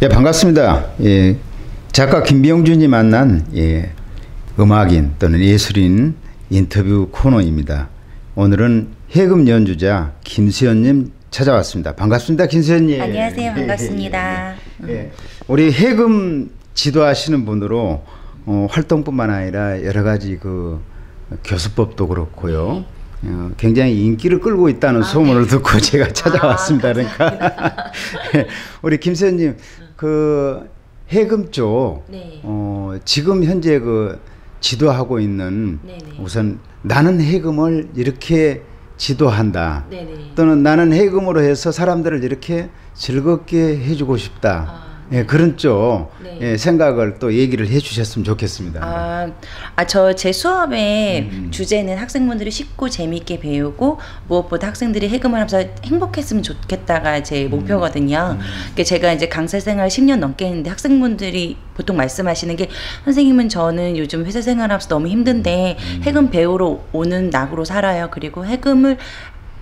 예, 반갑습니다. 예, 작가 김병준이 만난 예, 음악인 또는 예술인 인터뷰 코너입니다. 오늘은 해금 연주자 김수현님 찾아왔습니다. 반갑습니다, 김수현님. 안녕하세요, 반갑습니다. 예, 예. 우리 해금 지도하시는 분으로 어, 활동뿐만 아니라 여러 가지 그 교수법도 그렇고요. 어, 굉장히 인기를 끌고 있다는 소문을 네. 듣고 제가 찾아왔습니다. 아, 그러니까 우리 김수현님 그 해금 쪽 네. 어, 지금 현재 그 지도하고 있는 네네. 우선 나는 해금을 이렇게 지도한다. 네네. 또는 나는 해금으로 해서 사람들을 이렇게 즐겁게 해주고 싶다. 아, 예, 그런 쪽 네. 예, 생각을 또 얘기를 해주셨으면 좋겠습니다. 아, 아, 저 제 수업의 음. 주제는 학생분들이 쉽고 재미있게 배우고 무엇보다 학생들이 해금을 하면서 행복했으면 좋겠다가 제 음. 목표거든요. 그러니까 제가 이제 강사 생활 10년 넘게 했는데 학생분들이 보통 말씀하시는 게 선생님은 저는 요즘 회사 생활하면서 너무 힘든데 음. 해금 배우러 오는 낙으로 살아요. 그리고 해금을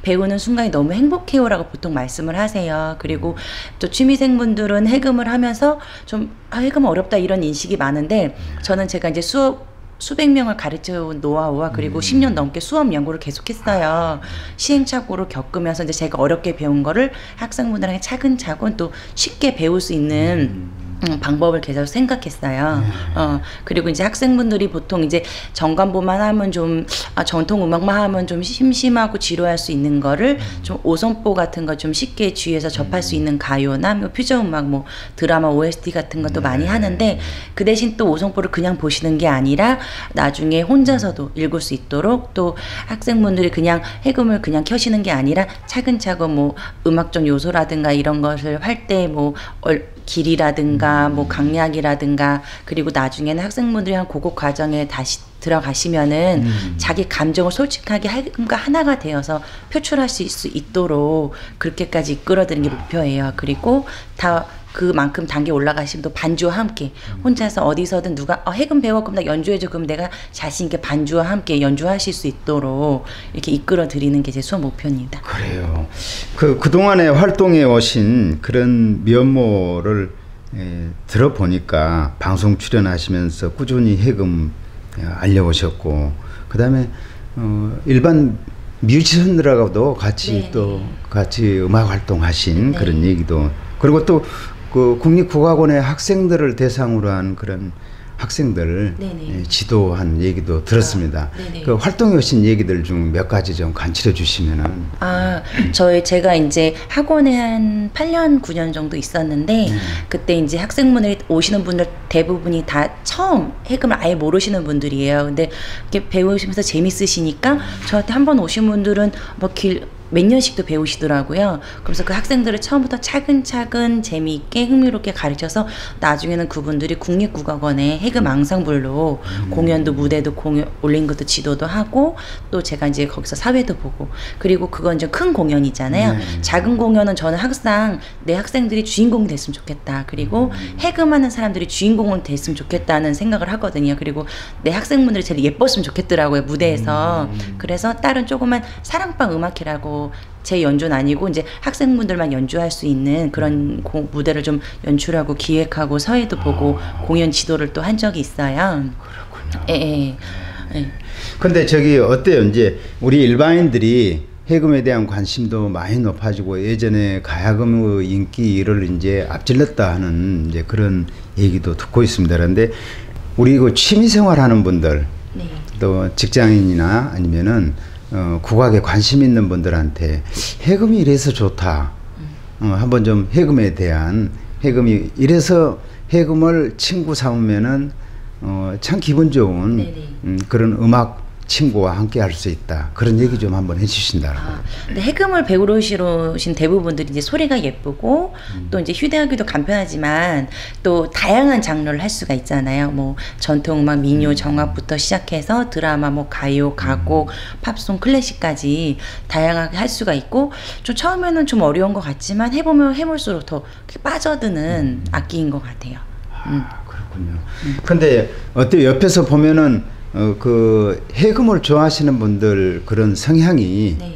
배우는 순간이 너무 행복해요라고 보통 말씀을 하세요. 그리고 또 취미생분들은 해금을 하면서 좀 아, 해금 어렵다 이런 인식이 많은데 저는 제가 이제 수업 수백 명을 가르쳐 온 노하우와 그리고 10년 넘게 수업 연구를 계속했어요. 시행착오를 겪으면서 이제 제가 어렵게 배운 거를 학생분들에게 차근차근 또 쉽게 배울 수 있는 음, 방법을 계속 생각했어요. 어, 그리고 이제 학생분들이 보통 이제 정관보만 하면 좀, 아, 전통 음악만 하면 좀 심심하고 지루할 수 있는 거를 좀 오선보 같은 거 좀 쉽게 주위에서 접할 수 있는 가요나 뭐 퓨전 음악 뭐 드라마 OST 같은 것도 많이 하는데 그 대신 또 오선보를 그냥 보시는 게 아니라 나중에 혼자서도 읽을 수 있도록 또 학생분들이 그냥 해금을 그냥 켜시는 게 아니라 차근차근 뭐 음악적 요소라든가 이런 것을 할 때 뭐 길이라든가 뭐 강약이라든가 그리고 나중에는 학생분들이 한 고급 과정에 다시 들어가시면은 자기 감정을 솔직하게 해금과 하나가 되어서 표출할 수 있- 있도록 그렇게까지 이끌어드리는 게 목표예요. 그리고 다 그만큼 단계 올라가시면 또 반주와 함께 혼자서 어디서든 누가 어, 해금 배워 그럼 나 연주해줘 그럼 내가 자신 있게 반주와 함께 연주하실 수 있도록 이렇게 이끌어 드리는 게 제 수업 목표입니다. 그래요. 그 그동안에 활동해 오신 그런 면모를 에, 들어보니까 방송 출연하시면서 꾸준히 해금 에, 알려오셨고 그다음에 어, 일반 뮤지션들하고도 같이 네네. 또 같이 음악 활동하신 네. 그런 얘기도 그리고 또 그 국립국악원의 학생들을 대상으로 한 그런 학생들. 에, 지도한 얘기도 들었습니다. 아. 그 활동해 오신 얘기들 중 몇 가지 좀 간추려 주시면은 아, 저희 제가 이제 학원에 한 8년, 9년 정도 있었는데 그때 이제 학생분들이 오시는 분들 대부분이 다 처음 해금을 아예 모르시는 분들이에요. 근데 이렇게 배우시면서 재밌으시니까 저한테 한 번 오신 분들은 뭐길 몇 년씩도 배우시더라고요. 그래서 그 학생들을 처음부터 차근차근 재미있게 흥미롭게 가르쳐서 나중에는 그분들이 국립국악원의 해금 앙상블로 공연도 무대도 공연 올린 것도 지도도 하고 또 제가 이제 거기서 사회도 보고 그리고 그건 좀 큰 공연이잖아요. 네. 작은 공연은 저는 항상 내 학생들이 주인공이 됐으면 좋겠다. 그리고 해금하는 사람들이 주인공은 됐으면 좋겠다는 생각을 하거든요. 그리고 내 학생분들이 제일 예뻤으면 좋겠더라고요 무대에서. 그래서 다른 조그만 사랑방 음악회라고 제 연주는 아니고 이제 학생분들만 연주할 수 있는 그런 고- 무대를 좀 연출하고 기획하고 서예도 보고 공연 지도를 또 한 적이 있어요. 그렇군요. 예, 예. 예. 근데 저기 어때요? 이제 우리 일반인들이 해금에 대한 관심도 많이 높아지고 예전에 가야금의 인기를 이제 앞질렀다 하는 이제 그런 얘기도 듣고 있습니다. 그런데 우리 그 취미 생활 하는 분들 네. 또 직장인이나 아니면은 어, 국악에 관심 있는 분들한테 해금이 이래서 좋다. 어, 한번 좀 해금에 대한 해금이 이래서 해금을 친구 삼으면은 어, 참 기분 좋은 네네. 음, 그런 음악 친구와 함께 할 수 있다. 그런 얘기 좀 한번 해주신다. 아, 근데 해금을 배우러 오신 대부분들이 이제 소리가 예쁘고 또 이제 휴대하기도 간편하지만 또 다양한 장르를 할 수가 있잖아요. 뭐 전통 음악, 민요, 정악부터 시작해서 드라마, 뭐 가요, 가곡, 팝송, 클래식까지 다양하게 할 수가 있고 좀 처음에는 좀 어려운 것 같지만 해보면 해볼수록 더 빠져드는 악기인 것 같아요. 음. 아, 그렇군요. 근데 어때 옆에서 보면은 어, 그 해금을 좋아하시는 분들 그런 성향이 네.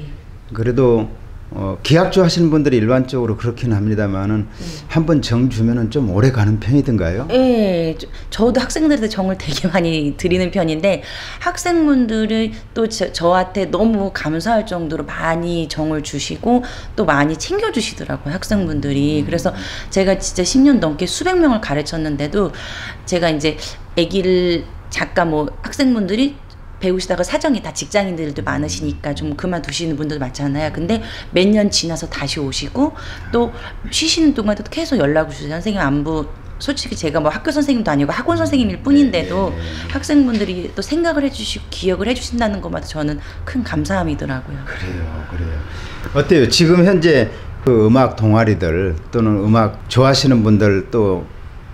그래도 어, 기악조 하시는 분들이 일반적으로 그렇긴 합니다만은 한번 정 주면은 좀 오래 가는 편이든가요? 예, 저- 저도 학생들한테 정을 되게 많이 드리는 편인데 학생분들이 또 저, 저한테 너무 감사할 정도로 많이 정을 주시고 또 많이 챙겨주시더라고요 학생분들이 그래서 제가 진짜 10년 넘게 수백 명을 가르쳤는데도 제가 이제 아기를 잠깐 뭐 학생분들이 배우시다가 사정이 다 직장인들도 많으시니까 좀 그만두시는 분들도 많잖아요. 근데 몇 년 지나서 다시 오시고 또 쉬시는 동안도 계속 연락을 주세요. 선생님 안부 솔직히 제가 뭐 학교 선생님도 아니고 학원 선생님일 뿐인데도 학생분들이 또 생각을 해주시고 기억을 해주신다는 것마다 저는 큰 감사함이더라고요. 그래요, 그래요. 어때요? 지금 현재 그 음악 동아리들 또는 음악 좋아하시는 분들 또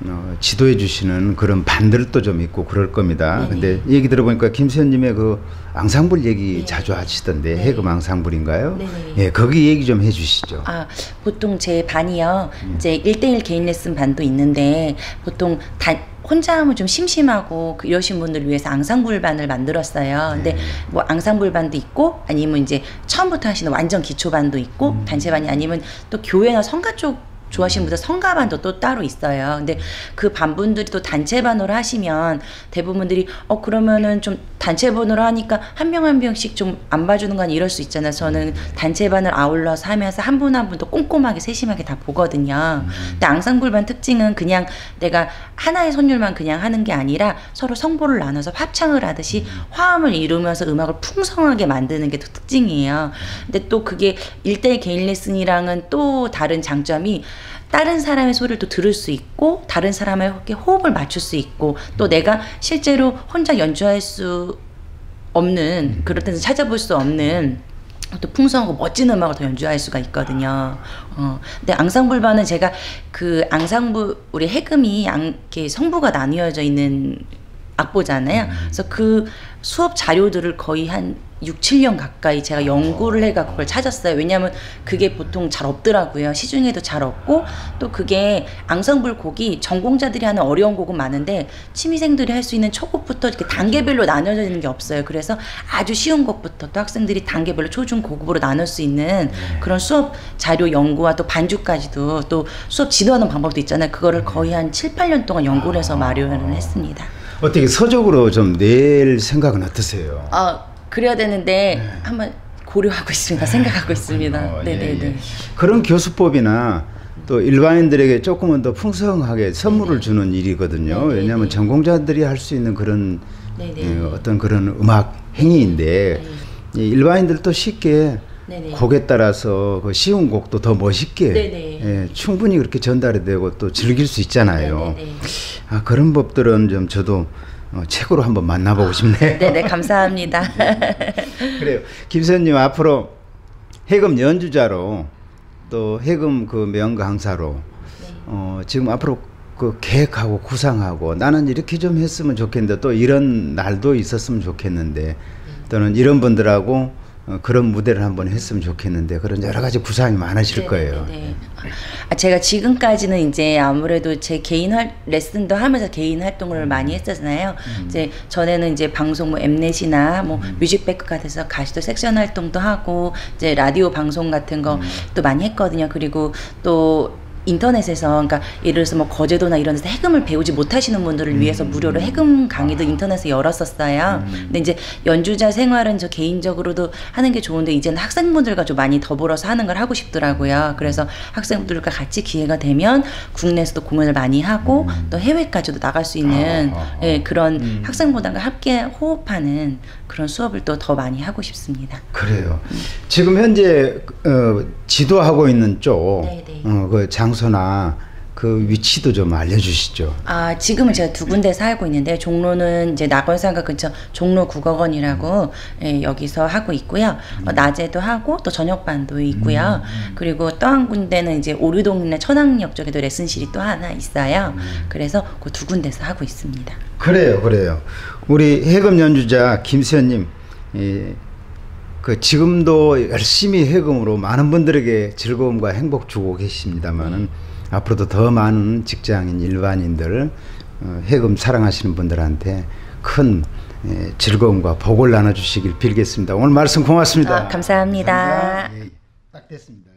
어, 지도해 주시는 그런 반들도 좀 있고 그럴 겁니다. 네네. 근데 얘기 들어보니까 김수현님의 그 앙상블 얘기 네. 자주 하시던데 네. 해금 앙상블인가요? 네네. 예, 거기 얘기 좀 해주시죠. 아, 보통 제 반이요. 이제 1대1 개인 레슨 반도 있는데 보통 단 혼자 하면 좀 심심하고 그 이러신 분들을 위해서 앙상블반을 만들었어요. 근데 뭐 앙상블반도 있고 아니면 이제 처음부터 하시는 완전 기초반도 있고 단체반이 아니면 또 교회나 성가 쪽 좋아하시는 분들 성가반도 또 따로 있어요. 근데 그 반분들이 또 단체 반으로 하시면 대부분들이 어 그러면은 좀 단체반으로 하니까 한 명 한 명씩 좀 안 봐주는 건 이럴 수 있잖아요. 저는 단체반을 아울러서 하면서 한 분 한 분도 꼼꼼하게 세심하게 다 보거든요. 근데 앙상블반 특징은 그냥 내가 하나의 선율만 그냥 하는 게 아니라 서로 성보를 나눠서 합창을 하듯이 화음을 이루면서 음악을 풍성하게 만드는 게 또 특징이에요. 근데 또 그게 일대 개인 레슨이랑은 또 다른 장점이 다른 사람의 소리를 또 들을 수 있고 다른 사람의 호흡을 맞출 수 있고 또 내가 실제로 혼자 연주할 수 없는 그럴 때는 찾아볼 수 없는 또 풍성하고 멋진 음악을 더 연주할 수가 있거든요. 어, 근데 앙상블반은 제가 그 앙상블 우리 해금이 앙, 성부가 나뉘어져 있는 악보잖아요. 그래서 그 수업 자료들을 거의 한 6, 7년 가까이 제가 연구를 해가 그걸 찾았어요. 왜냐하면 그게 보통 잘 없더라고요. 시중에도 잘 없고 또 그게 앙상블 곡이 전공자들이 하는 어려운 곡은 많은데 취미생들이 할 수 있는 초급부터 이렇게 단계별로 나눠져 있는 게 없어요. 그래서 아주 쉬운 곡부터 또 학생들이 단계별로 초중 고급으로 나눌 수 있는 그런 수업 자료 연구와 또 반주까지도 또 수업 지도하는 방법도 있잖아요. 그거를 거의 한 7, 8년 동안 연구를 해서 마련을 했습니다. 어떻게 서적으로 좀 낼 생각은 어떠세요? 아 그래야 되는데 한번 고려하고 있습니다. 생각하고 있습니다. 어, 예, 네네네. 예. 그런 교수법이나 또 일반인들에게 조금은 더 풍성하게 선물을 주는 일이거든요. 네네, 왜냐하면 네. 전공자들이 할 수 있는 그런. 예, 어떤 그런 음악 행위인데 네. 이 일반인들도 쉽게 네네. 곡에 따라서 그 쉬운 곡도 더 멋있게 네네. 예, 충분히 그렇게 전달이 되고 또 즐길 수 있잖아요. 네네네. 아 그런 법들은 좀 저도 어, 책으로 한번 만나보고 싶네요. 네네 감사합니다. 그래요. 김선님 앞으로 해금 연주자로 또 해금 그 명강사로 네. 어, 지금 앞으로 그 계획하고 구상하고 나는 이렇게 좀 했으면 좋겠는데 또 이런 날도 있었으면 좋겠는데 또는 이런 분들하고 어, 그런 무대를 한번 했으면 좋겠는데 그런 여러 가지 구상이 많으실 네, 거예요. 네, 네. 아, 제가 지금까지는 이제 아무래도 제 개인 활 레슨도 하면서 개인 활동을 많이 했었잖아요. 이제 전에는 이제 방송 뭐 엠넷이나 뭐 뮤직뱅크 같아서 가수도 섹션 활동도 하고 이제 라디오 방송 같은 거또 많이 했거든요. 그리고 또 인터넷에서 그러니까 예를 들어서 뭐 거제도나 이런 데서 해금을 배우지 못하시는 분들을 위해서 무료로 해금 강의도 인터넷에 열었었어요. 근데 이제 연주자 생활은 저 개인적으로도 하는 게 좋은데 이제는 학생분들과 좀 많이 더불어서 하는 걸 하고 싶더라고요. 그래서 학생분들과 같이 기회가 되면 국내에서도 공연을 많이 하고 또 해외까지도 나갈 수 있는 아, 예, 그런 학생분들과 함께 호흡하는 그런 수업을 또 더 많이 하고 싶습니다. 그래요. 지금 현재 어, 지도하고 있는 쪽, 네네. 어, 그 장소나 그 위치도 좀 알려주시죠. 아, 지금은 제가 두 군데 살고 있는데 종로는 이제 낙원상가 근처 종로 국어관이라고 예, 여기서 하고 있고요. 어, 낮에도 하고 또 저녁반도 있고요. 그리고 또 한 군데는 이제 오류동이나 천왕역 쪽에도 레슨실이 또 하나 있어요. 그래서 그 두 군데서 하고 있습니다. 그래요, 그래요. 우리 해금 연주자 김수현님, 예, 그 지금도 열심히 해금으로 많은 분들에게 즐거움과 행복 주고 계십니다만은 앞으로도 더 많은 직장인 일반인들 어, 해금 사랑하시는 분들한테 큰 예, 즐거움과 복을 나눠주시길 빌겠습니다. 오늘 말씀 고맙습니다. 아, 감사합니다. 예. 딱 됐습니다.